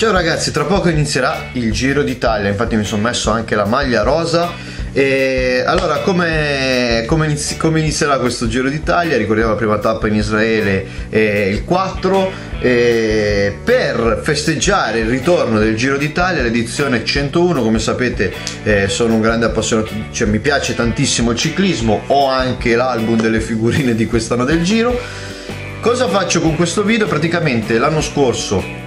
Ciao ragazzi, tra poco inizierà il Giro d'Italia, infatti mi sono messo anche la maglia rosa. E allora, come, come, inizi, come inizierà questo Giro d'Italia? Ricordiamo la prima tappa in Israele eh, il 4. Eh, per festeggiare il ritorno del Giro d'Italia, l'edizione 101, come sapete eh, sono un grande appassionato, cioè mi piace tantissimo il ciclismo, ho anche l'album delle figurine di quest'anno del Giro. Cosa faccio con questo video? Praticamente l'anno scorso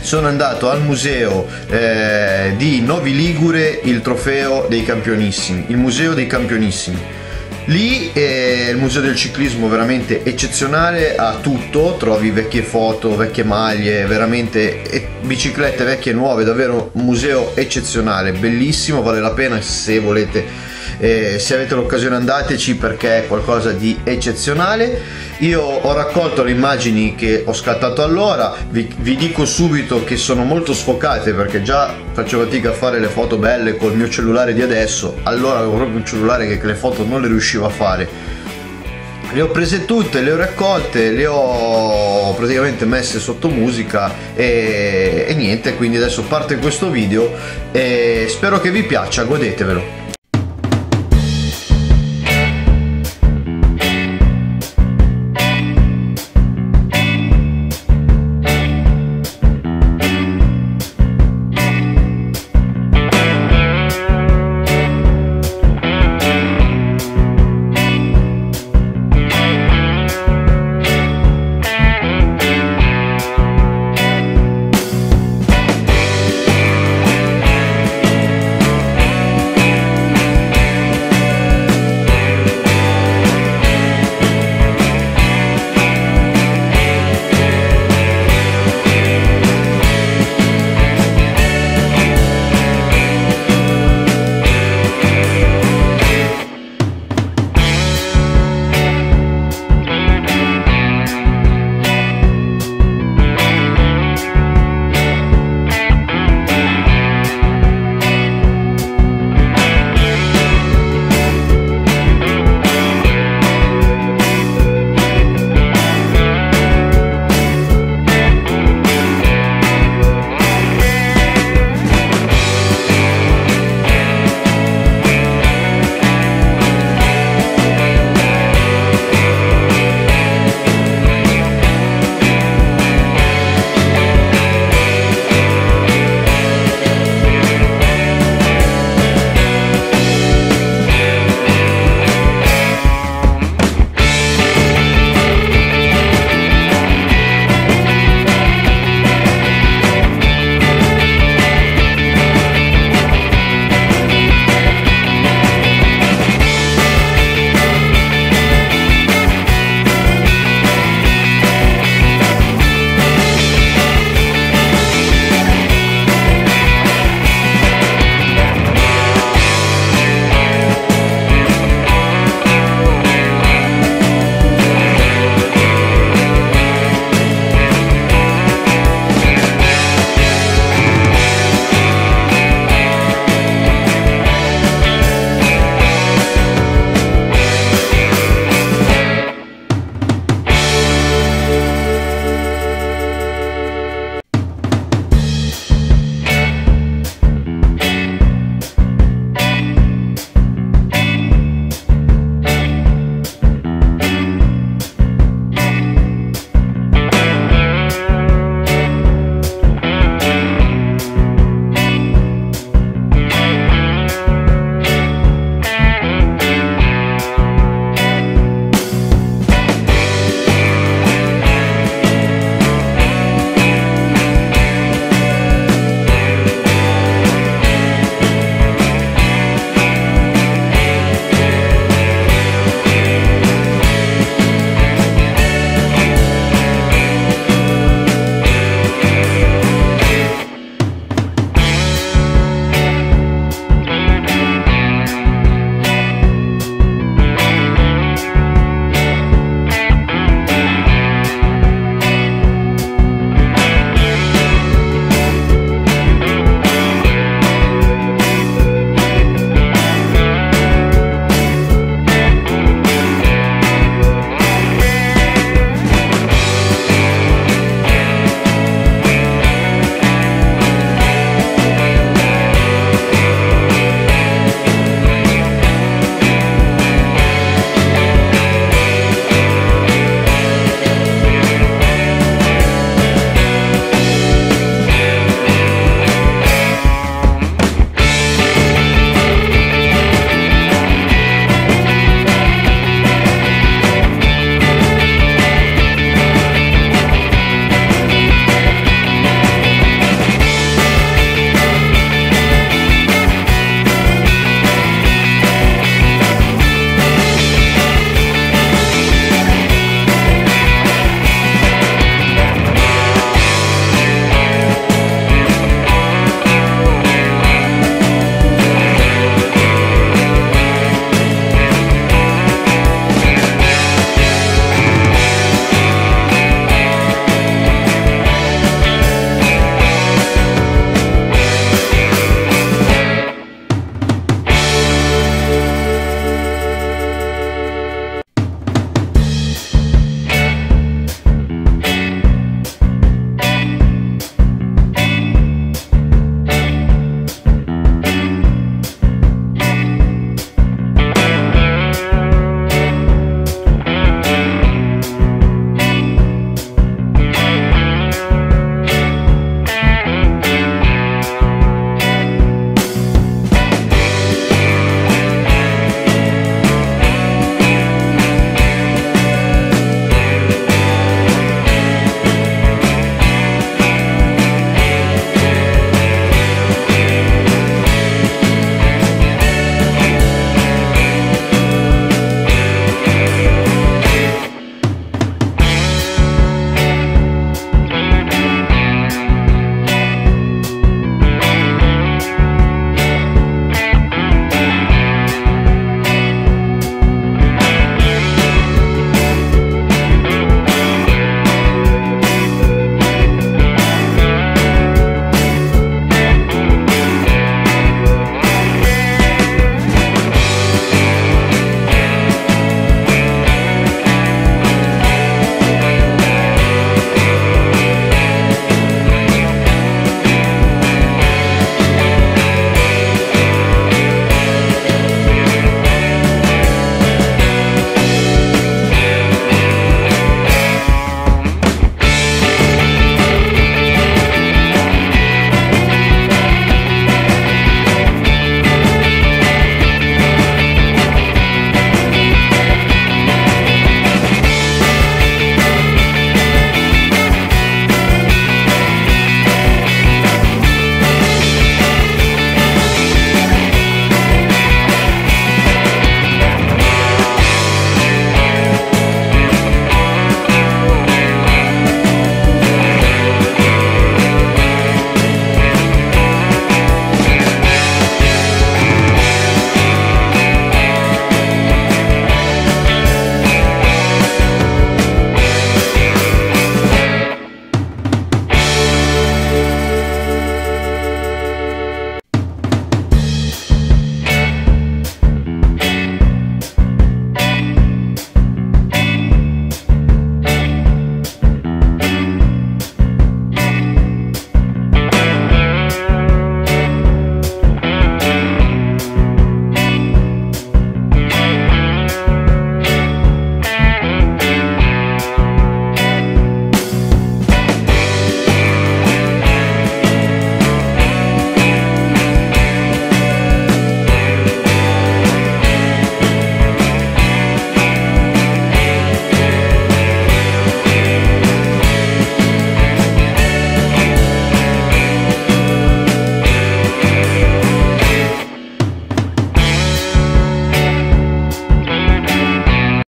sono andato al museo eh, di Novi Ligure, il trofeo dei campionissimi, il museo dei campionissimi. Lì è il museo del ciclismo veramente eccezionale, ha tutto, trovi vecchie foto, vecchie maglie, veramente biciclette vecchie e nuove, davvero un museo eccezionale, bellissimo, vale la pena se volete eh, se avete l'occasione andateci perché è qualcosa di eccezionale. Io ho raccolto le immagini che ho scattato allora, vi, vi dico subito che sono molto sfocate perché già faccio fatica a fare le foto belle col mio cellulare di adesso, allora avevo proprio un cellulare che le foto non le riuscivo a fare le ho prese tutte, le ho raccolte, le ho praticamente messe sotto musica e, e niente, quindi adesso parte questo video e spero che vi piaccia, godetevelo.